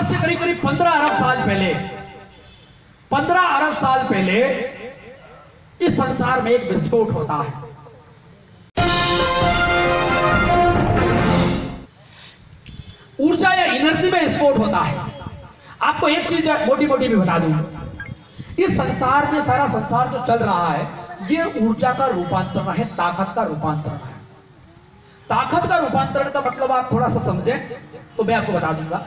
आज से करीब करीब पंद्रह अरब साल पहले, पंद्रह अरब साल पहले इस संसार में एक विस्फोट होता है। ऊर्जा या एनर्जी में विस्फोट होता है। आपको एक चीज़ मोटी मोटी भी बता दू। इस संसार, ये सारा संसार जो चल रहा है, ये ऊर्जा का रूपांतरण है, ताकत का रूपांतरण है। ताकत का रूपांतरण का मतलब आप थोड़ा सा समझें तो मैं आपको बता दूँगा।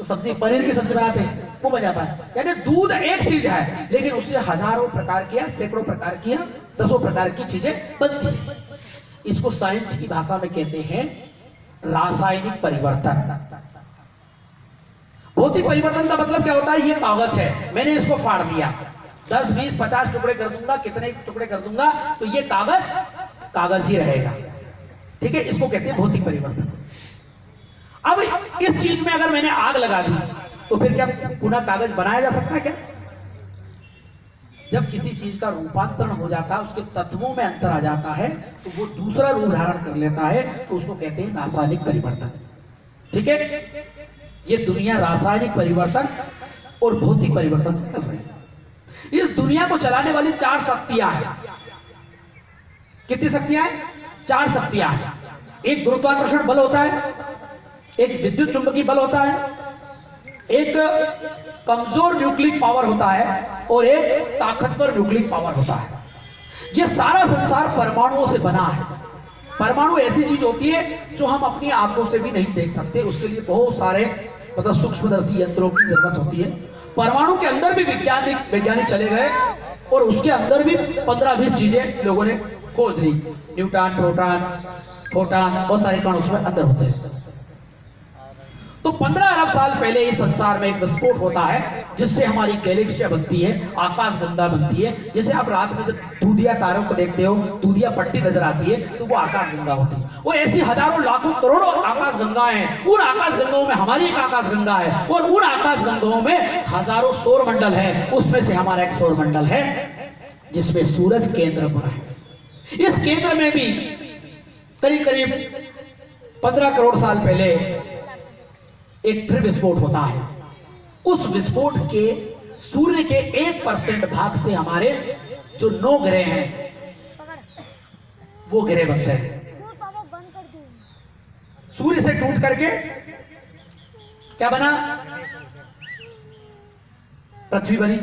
तो सब्ज़ी पनीर की सब्ज़ी बनाते हैं, वो बन जाता है। यानी दूध एक चीज़ है, लेकिन उससे हज़ारों प्रकार की सैकड़ों प्रकार की दसों प्रकार की चीज़ें बनती है। इसको साइंस की भाषा में कहते हैं रासायनिक परिवर्तन। भौतिक परिवर्तन का मतलब क्या होता है? ये कागज़ है। मैंने इसको फाड़ दिया। दस, बीस, पचास टुकड़े कर दूँगा, कितने टुकड़े कर दूँगा तो ये कागज़ कागज़ ही रहेगा। ठीक है? इसको कहते हैं भौतिक परिवर्तन। अब इस चीज़ में अगर मैंने आग लगा दी तो फिर क्या पुनः कागज़ बनाया जा सकता है क्या? जब किसी चीज़ का रूपांतरण हो जाता है, उसके तत्वों में अंतर आ जाता है तो वो दूसरा रूप धारण कर लेता है तो उसको कहते हैं रासायनिक परिवर्तन। ठीक है? ये दुनिया रासायनिक परिवर्तन और भौतिक परिवर्तन से चल रही है। इस दुनिया को चलाने वाली चार शक्तियाँ हैं। कितनी शक्तियाँ हैं? चार शक्तियाँ हैं। एक गुरुत्वाकर्षण बल होता है एक विद्युत चुंबकीय बल होता है, एक कमज़ोर न्यूक्लिक पावर होता है और एक ताकतवर न्यूक्लिक पावर होता है। ये सारा संसार परमाणुओं से बना है। परमाणु ऐसी चीज़ होती है जो हम अपनी आँखों से भी नहीं देख सकते। उसके लिए बहुत सारे मतलब सूक्ष्मदर्शी यंत्रों की ज़रूरत होती है। परमाणु के अंदर भी वैज्ञानिक वैज्ञानिक चले गए और उसके अंदर भी पंद्रह बीस चीज़ें लोगों ने खोज ली। न्यूट्रॉन प्रोटॉन, फोटॉन, बहुत सारे कण उसमें अंदर होते हैं। तो 15 अरब साल पहले इस संसार में एक विस्फोट होता है, जिससे हमारी गैलेक्सिया बनती है, आकाश गंगा बनती है। जैसे आप रात में जब दूधिया तारों को देखते हो, दूधिया पट्टी नज़र आती है तो वो आकाश गंगा होती है। वो ऐसी हज़ारों, लाखों, करोड़ों आकाश गंगा हैं। उन आकाश गंगाओं में हमारी एक आकाश गंगा है, और उन आकाश गंगाओं में हज़ारों सौर मंडल है। उसमें से हमारा एक सौर मंडल है, जिसमें सूरज केंद्र पर है। इस केंद्र में भी करीब करीब पंद्रह करोड़ साल पहले एक फिर विस्फोट होता है। उस विस्फोट के सूर्य के एक परसेंट भाग से हमारे जो नौ ग्रह हैं, वो ग्रह बनते हैं। सूर्य से टूट करके क्या बना? पृथ्वी बनी।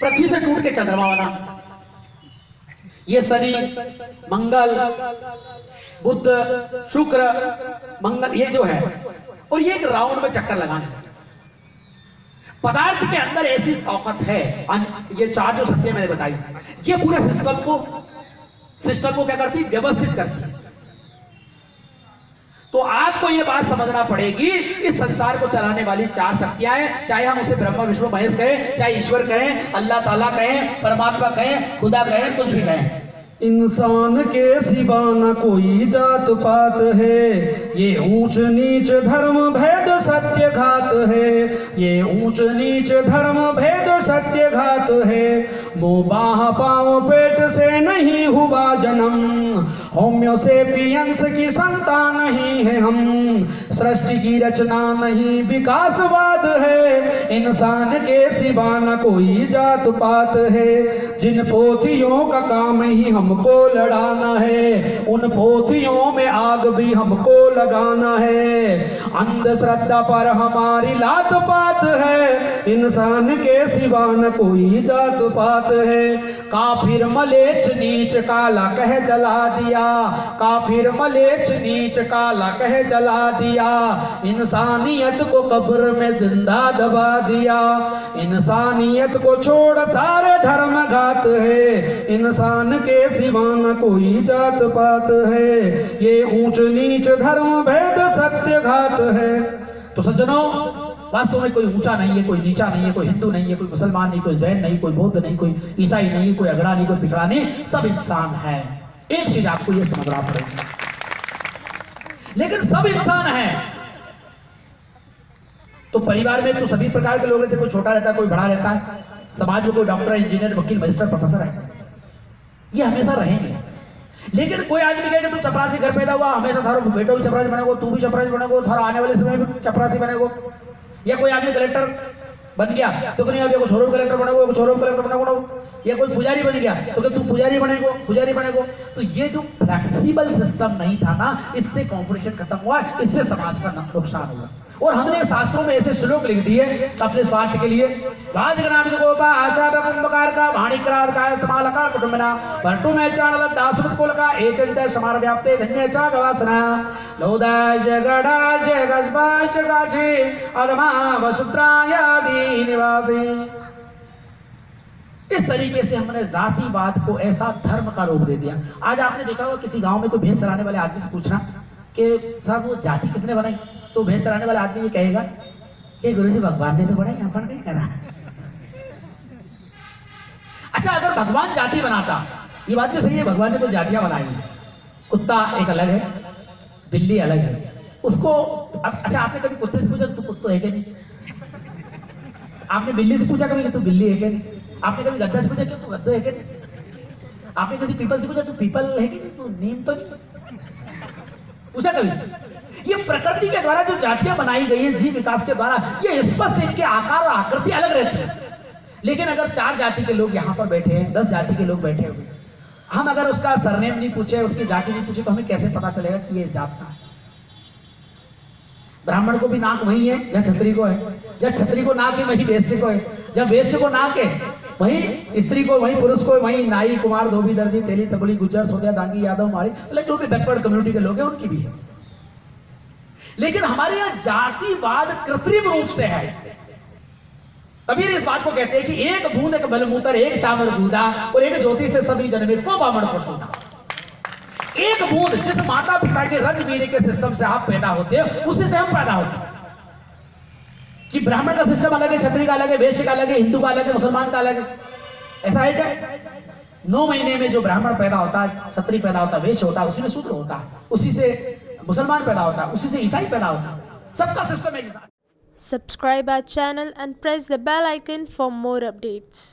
पृथ्वी से टूट के चंद्रमा बना। ये शनि, मंगल बुद्ध शुक्र, मंगल, ये जो है और ये एक राउंड में चक्कर लगाने लगता पदार्थ के अंदर ऐसी ताकत है ये चार जो सत्य मैंने बताई, ये पूरे सिस्टम को सिस्टम को क्या करती, व्यवस्थित करती तो आपको ये बात समझना पड़ेगी, इस संसार को चलाने वाली चार शक्तियाँ हैं, चाहे हम उसे ब्रह्मा, विष्णु, महेश कहें, चाहे ईश्वर कहें, अल्लाह ताला कहें, परमात्मा कहें, खुदा कहें, कुछ भी कहें। इंसान के सिवा न कोई जात पात है। ये ऊंच नीच धर्म भेद सत्य घात है। ये ऊंच नीच धर्म भेद सत्य घात है मोबाह पाँव पेट से नहीं हुआ जन्म। होम्योसेपियंस की संतान नहीं है हम। सृष्टि की रचना नहीं विकासवाद है। इंसान के सिवा न कोई जात पात है। जिन पोथियों का काम ही हमको लड़ाना है, उन पोथियों में आग भी हमको लगाना है। अंधश्रद्धा पर हमारी लात पात है। इंसान के सिवा न कोई जात पात है। काफिर मलेच नीच काला कह जला दिया। काफिर मलेच नीच काला कह जला दिया। इंसानियत को कब्र में ज़िंदा दबा दिया। इंसानियत को छोड़ सारे धर्म घात है। इंसान के सिवा न कोई जात पात है। ये ऊंच नीच धर्म भेद सत्य घात है। तो सज्जनों, वास्तव में कोई ऊँचा नहीं है, कोई नीचा नहीं है, कोई हिंदू नहीं है, कोई मुसलमान नहीं, कोई जैन नहीं, कोई बौद्ध नहीं, कोई ईसाई नहीं, कोई अगड़ा नहीं, कोई पिछड़ा नहीं, सब इंसान है। एक चीज़ आपको यह समझना पड़ेगी। लेकिन सब इंसान है। तो परिवार में तो सभी प्रकार के लोग रहते कोई छोटा रहता है, कोई बड़ा रहता है। समाज में कोई डॉक्टर, इंजीनियर, वकील, मजिस्ट्रेट, प्रोफेसर है। ये हमेशा रहेंगे। लेकिन कोई आदमी कहेगा, तू चपरासी घर पैदा हुआ, हमेशा थारो बेटो भी चपरासी बनेगो, तू भी चपरासी बनेगो, थारो आने वाले समय में चपरासी बनेगो। या कोई आदमी कलेक्टर बन गया तो नहीं अब छोरो कलेक्टर बनेगो छोरो कलेक्टर बनेगो या कोई पुजारी बन गया तो तू पुजारी बनेगो पुजारी बनेगो। तो ये जो फ्लेक्सिबल सिस्टम नहीं था ना, इससे कॉम्पिटिशन खत्म हुआ, इससे समाज का नुकसान हुआ। और हमने शास्त्रों में ऐसे श्लोक लिख दिए अपने स्वार्थ के लिए। इस तरीके से हमने जातिवाद को ऐसा धर्म का रूप दे दिया। आज आपने देखा होगा किसी गाँव में कोई भैंस चराने वाले आदमी से पूछना कि साहब वो जाति किसने बनाई? तो भैंस चराने वाला आदमी ये कहेगा कि गुरु जी भगवान ने तो बड़ा बनाई अपन कहीं करा। अच्छा अगर भगवान जाति बनाता, ये बात भी सही है, भगवान ने तो जातियाँ बनाई। कुत्ता एक अलग है, बिल्ली अलग है। उसको अच्छा आपने कभी कुत्ते से पूछा, तू कुत्ता है क्या नहीं? आपने बिल्ली से पूछा कभी तू बिल्ली है क्या नहीं? आपने कभी गद्दा से पूछा क्यों तू गद्दो है क्या नहीं? आपने किसी पीपल से पूछा, तू पीपल है कि नहीं? तू नीम तो नहीं? पूछा कभी? ये प्रकृति के द्वारा जो जातियाँ बनाई गई हैं, जीव विकास के द्वारा, ये स्पष्ट इनके आकार और आकृति अलग रहती है। लेकिन अगर चार जाति के लोग यहाँ पर बैठे हैं, दस जाति के लोग बैठे हुए हम अगर उसका सरनेम नहीं पूछे, उसकी जाति नहीं पूछे तो हमें कैसे पता चलेगा कि ये जात का है? ब्राह्मण को भी नाक वही है, जहाँ छत्री को है। जब छत्री को नाक है, वही वेश्य को है। जब वेश्य को नाक है, वही स्त्री को, वही पुरुष को, वही नाई, कुमार, धोबी, दर्जी, तेली, तबली गुजर सोदिया दांगी, यादव, मारी मतलब जो भी बैकवर्ड कम्युनिटी के लोग हैं, उनकी भी है। लेकिन हमारे यहाँ जातिवाद कृत्रिम रूप से है। कबीर इस बात को कहते हैं कि एक बूंद एक बलमूतर एक चावल बूंदा और एक ज्योति से सभी जन्मे को बामण को सुना। एक बूंद जिस माता पिता के रज वीर के सिस्टम से आप पैदा होते हैं, उसी से हम पैदा होते हैं। कि ब्राह्मण का सिस्टम अलग है छत्री का अलग है, वैश्य का अलग है, हिंदू का अलग है, मुसलमान का अलग है। ऐसा है क्या? नौ महीने में जो ब्राह्मण पैदा होता है छत्री पैदा होता है वैश्य होता है उसी में शूद्र होता। है उसी से मुसलमान पैदा होता उसी से ईसाई पैदा होता सबका सिस्टम है subscribe our channel and press the bell icon for more updates